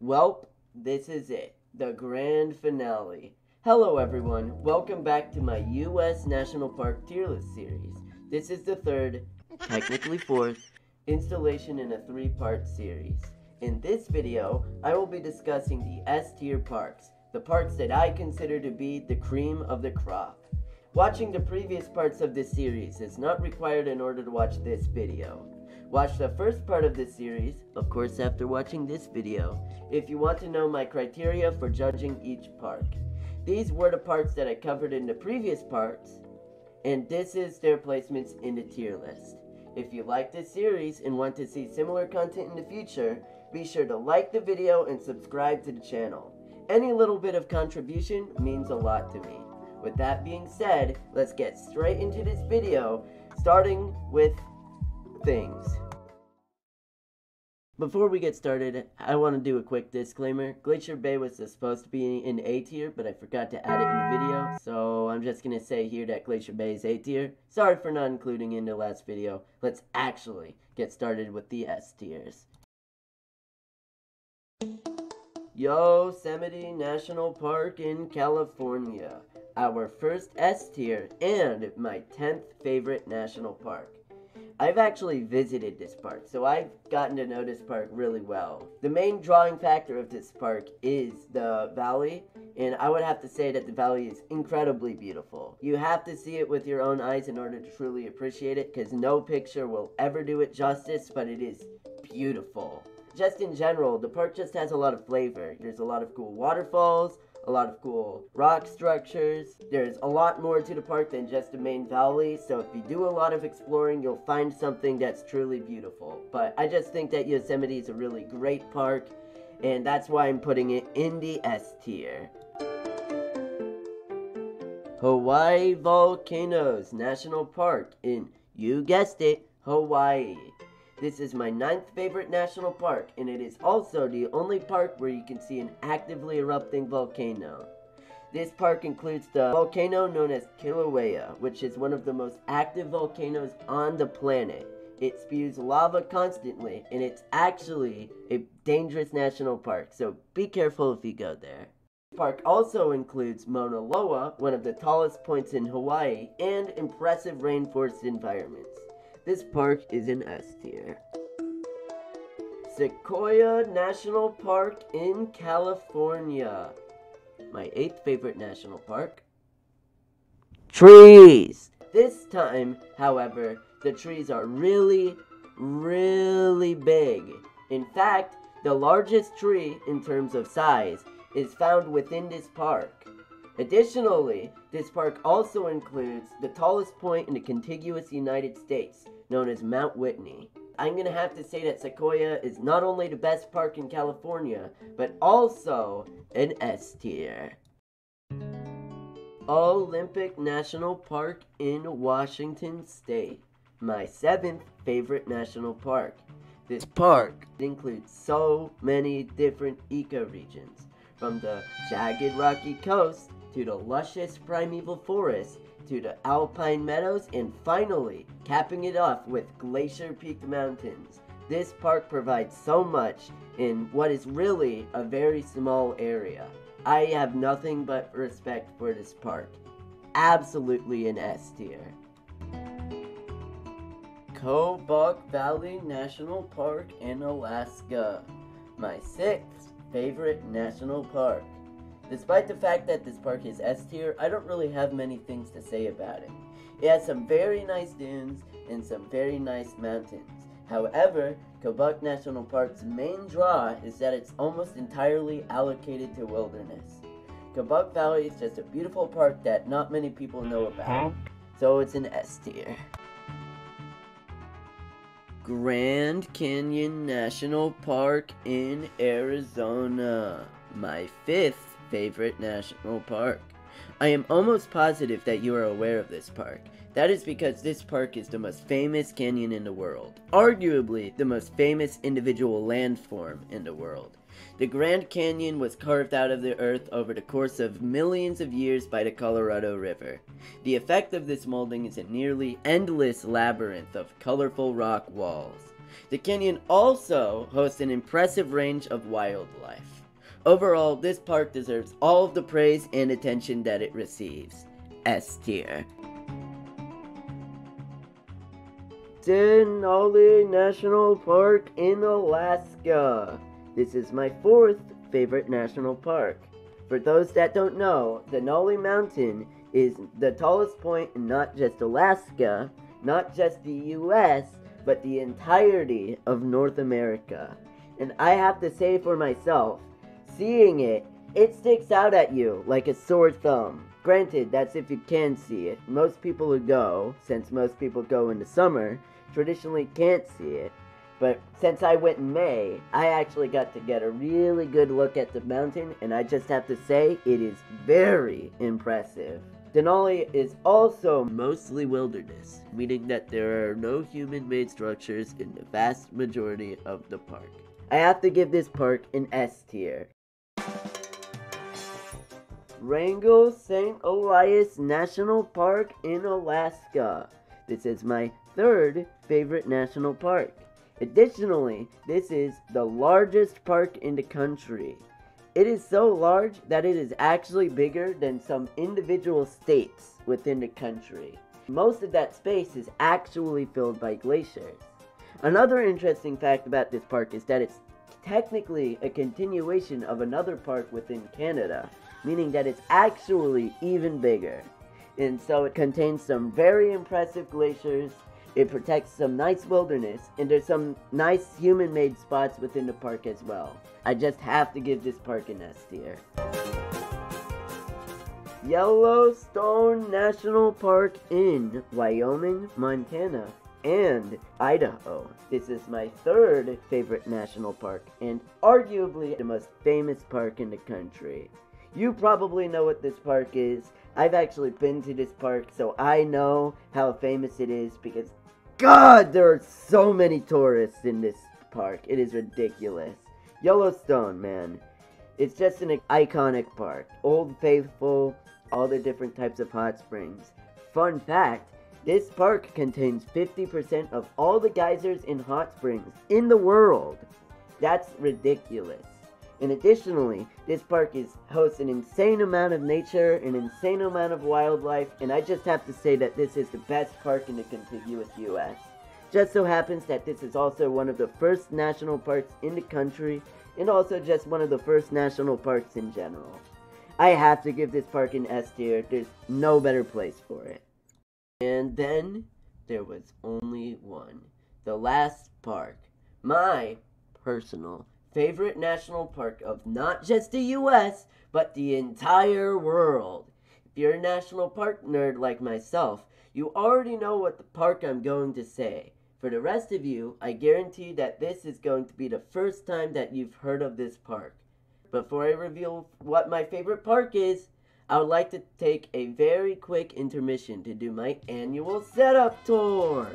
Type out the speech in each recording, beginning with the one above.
Welp, this is it, the grand finale. Hello, everyone. Welcome back to my U.S. National Park tier list series. This is the third, technically fourth, installation in a three part series. In this video, I will be discussing the S tier parks, the parks that I consider to be the cream of the crop. Watching the previous parts of this series is not required in order to watch this video. Watch the first part of this series, of course after watching this video, if you want to know my criteria for judging each park. These were the parts that I covered in the previous parts, and this is their placements in the tier list. If you like this series and want to see similar content in the future, be sure to like the video and subscribe to the channel. Any little bit of contribution means a lot to me. With that being said, let's get straight into this video, starting with things. Before we get started, I want to do a quick disclaimer. Glacier Bay was supposed to be in A tier, but I forgot to add it in the video, so I'm just going to say here that Glacier Bay is A tier. Sorry for not including in the last video. Let's actually get started with the S tiers. Yosemite National Park in California, our first S tier and my 10th favorite national park. I've actually visited this park, so I've gotten to know this park really well. The main drawing factor of this park is the valley, and I would have to say that the valley is incredibly beautiful. You have to see it with your own eyes in order to truly appreciate it, because no picture will ever do it justice, but it is beautiful. Just in general, the park just has a lot of flavor. There's a lot of cool waterfalls, a lot of cool rock structures. There's a lot more to the park than just the main valley, so if you do a lot of exploring, you'll find something that's truly beautiful. But I just think that Yosemite is a really great park, and that's why I'm putting it in the S tier. Hawaii Volcanoes National Park in, you guessed it, Hawaii. This is my ninth favorite national park, and it is also the only park where you can see an actively erupting volcano. This park includes the volcano known as Kilauea, which is one of the most active volcanoes on the planet. It spews lava constantly, and it's actually a dangerous national park, so be careful if you go there. The park also includes Mauna Loa, one of the tallest points in Hawaii, and impressive rainforest environments. This park is in S tier. Sequoia National Park in California. My eighth favorite national park. Trees! This time, however, the trees are really, really big. In fact, the largest tree in terms of size is found within this park. Additionally, this park also includes the tallest point in the contiguous United States, known as Mount Whitney. I'm gonna have to say that Sequoia is not only the best park in California, but also an S tier. Olympic National Park in Washington State, my seventh favorite national park. This park includes so many different ecoregions, from the jagged rocky coast to the luscious primeval forest, to the alpine meadows, and finally, capping it off with Glacier Peak Mountains. This park provides so much in what is really a very small area. I have nothing but respect for this park. Absolutely an S tier. Kobuk Valley National Park in Alaska. My sixth favorite national park. Despite the fact that this park is S tier, I don't really have many things to say about it. It has some very nice dunes and some very nice mountains. However, Kobuk National Park's main draw is that it's almost entirely allocated to wilderness. Kobuk Valley is just a beautiful park that not many people know about, so it's an S tier. Grand Canyon National Park in Arizona, my fifth favorite national park. I am almost positive that you are aware of this park. That is because this park is the most famous canyon in the world, arguably the most famous individual landform in the world. The Grand Canyon was carved out of the earth over the course of millions of years by the Colorado River. The effect of this molding is a nearly endless labyrinth of colorful rock walls. The canyon also hosts an impressive range of wildlife. Overall, this park deserves all of the praise and attention that it receives. S tier. Denali National Park in Alaska. This is my fourth favorite national park. For those that don't know, Denali Mountain is the tallest point in not just Alaska, not just the US, but the entirety of North America. And I have to say for myself, seeing it, it sticks out at you like a sore thumb. Granted, that's if you can see it. Most people who go, since most people go in the summer, traditionally can't see it. But since I went in May, I actually got to get a really good look at the mountain, and I just have to say, it is very impressive. Denali is also mostly wilderness, meaning that there are no human-made structures in the vast majority of the park. I have to give this park an S tier. Wrangell St. Elias National Park in Alaska. This is my third favorite national park. Additionally, this is the largest park in the country. It is so large that it is actually bigger than some individual states within the country. Most of that space is actually filled by glaciers. Another interesting fact about this park is that it's technically a continuation of another park within Canada, meaning that it's actually even bigger. And so it contains some very impressive glaciers, it protects some nice wilderness, and there's some nice human-made spots within the park as well. I just have to give this park an S. Yellowstone National Park in Wyoming, Montana, and Idaho. This is my third favorite national park, and arguably the most famous park in the country. You probably know what this park is. I've actually been to this park, so I know how famous it is because, God, there are so many tourists in this park. It is ridiculous. Yellowstone, man. It's just an iconic park. Old Faithful, all the different types of hot springs. Fun fact, this park contains 50% of all the geysers and hot springs in the world. That's ridiculous. And additionally, this park is hosts an insane amount of nature, an insane amount of wildlife, and I just have to say that this is the best park in the contiguous US. Just so happens that this is also one of the first national parks in the country, and also just one of the first national parks in general. I have to give this park an S tier, there's no better place for it. And then, there was only one. The last park. My personal favorite national park of not just the US, but the entire world. If you're a national park nerd like myself, you already know what the park I'm going to say. For the rest of you, I guarantee that this is going to be the first time that you've heard of this park. Before I reveal what my favorite park is, I would like to take a very quick intermission to do my annual setup tour.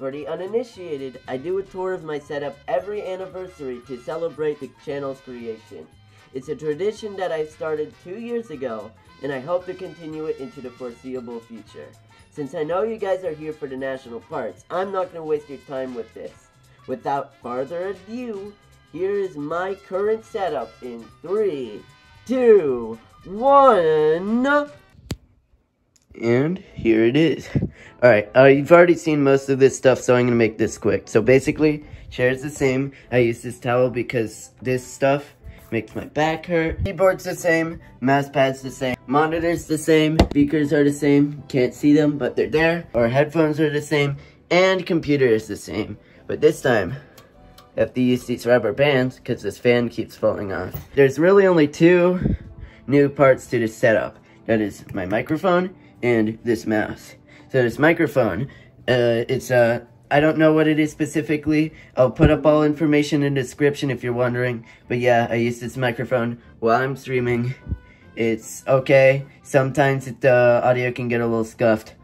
For the uninitiated, I do a tour of my setup every anniversary to celebrate the channel's creation. It's a tradition that I started two years ago, and I hope to continue it into the foreseeable future. Since I know you guys are here for the national parks, I'm not going to waste your time with this. Without further ado, here is my current setup in 3, 2, 1... And here it is. Alright, uh, you've already seen most of this stuff, so I'm going to make this quick. So basically, chair's the same. I use this towel because this stuff makes my back hurt. Keyboard's the same, mouse pad's the same, monitor's the same, speakers are the same, can't see them, but they're there. Our headphones are the same, and computer is the same. But this time, I have to use these rubber bands because this fan keeps falling off. There's really only two new parts to this setup. That is my microphone and this mouse. So this microphone, uh, it's a uh, I don't know what it is specifically. I'll put up all information in the description if you're wondering. But yeah, I use this microphone while I'm streaming. It's okay. Sometimes the uh, audio can get a little scuffed.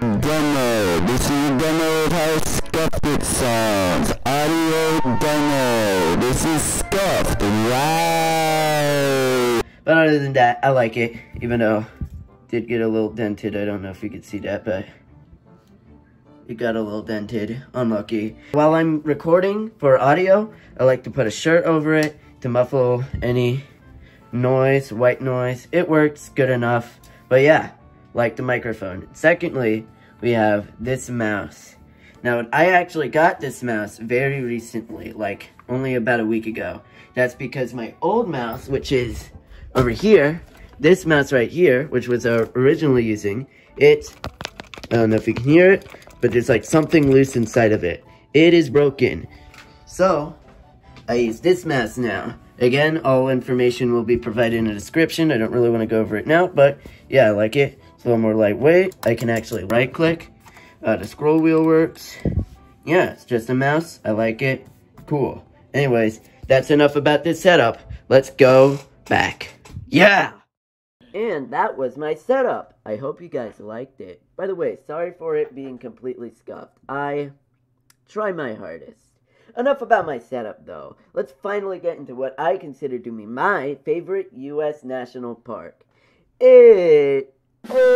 Demo. This is a demo of how scuffed it sounds. Audio demo. This is scuffed. Right. But other than that, I like it. Even though it did get a little dented. I don't know if you could see that, but it got a little dented. Unlucky. While I'm recording for audio, I like to put a shirt over it to muffle any noise, white noise. It works good enough. But yeah, like the microphone. Secondly, we have this mouse. Now, I actually got this mouse very recently, like only about a week ago. That's because my old mouse, which is over here, this mouse right here, which was uh, originally using, it, I don't know if you can hear it, but there's like something loose inside of it. It is broken. So, I use this mouse now. Again, all information will be provided in the description. I don't really want to go over it now, but yeah, I like it. It's a little more lightweight. I can actually right click. Uh, the scroll wheel works. Yeah, it's just a mouse. I like it. Cool. Anyways, that's enough about this setup. Let's go back. Yeah! And that was my setup. I hope you guys liked it. By the way, sorry for it being completely scuffed. I try my hardest. Enough about my setup, though. Let's finally get into what I consider to be my favorite U.S. national park. It is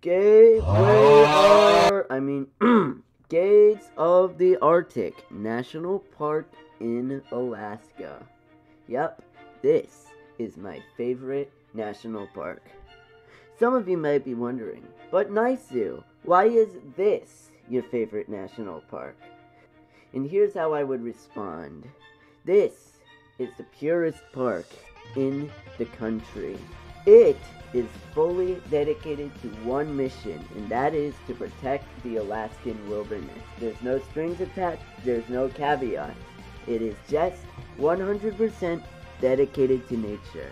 Gateway I mean Gates of the Arctic National Park in Alaska. Yep, this is my favorite national park. Some of you might be wondering, but Naisu, why is this your favorite national park? And here's how I would respond. This is the purest park in the country. It is fully dedicated to one mission, and that is to protect the Alaskan wilderness. There's no strings attached, there's no caveat. It is just 100% dedicated to nature.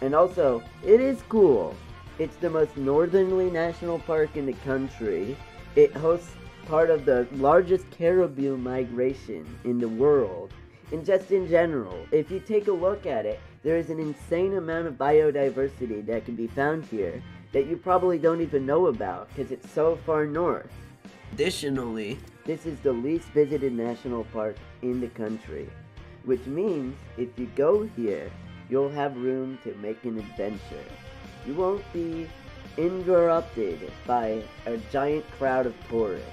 And also, it is cool. It's the most northerly national park in the country. It hosts part of the largest caribou migration in the world. And just in general, if you take a look at it, there is an insane amount of biodiversity that can be found here that you probably don't even know about because it's so far north. Additionally, this is the least visited national park in the country, which means if you go here, you'll have room to make an adventure. You won't be interrupted by a giant crowd of tourists.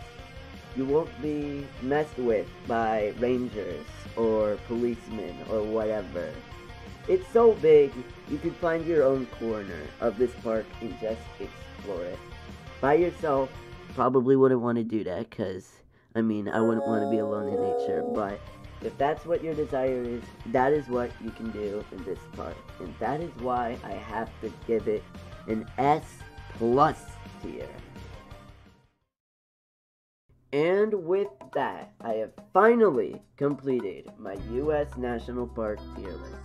You won't be messed with by rangers or policemen or whatever. It's so big, you could find your own corner of this park and just explore it. By yourself, probably wouldn't want to do that because, I mean, I wouldn't want to be alone in nature, but if that's what your desire is, that is what you can do in this park. And that is why I have to give it an S plus tier. And with that, I have finally completed my U.S. National Park tier list.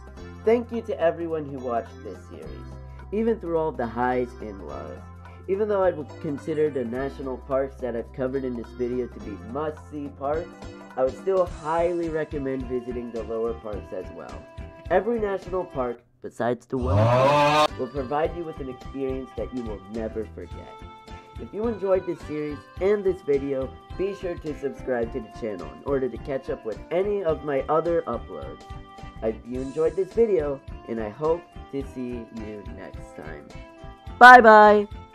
Thank you to everyone who watched this series, even through all the highs and lows. Even though I would consider the national parks that I've covered in this video to be must-see parks, I would still highly recommend visiting the lower parks as well. Every national park, besides the one, ah. will provide you with an experience that you will never forget. If you enjoyed this series and this video, be sure to subscribe to the channel in order to catch up with any of my other uploads. I hope you enjoyed this video, and I hope to see you next time. Bye bye!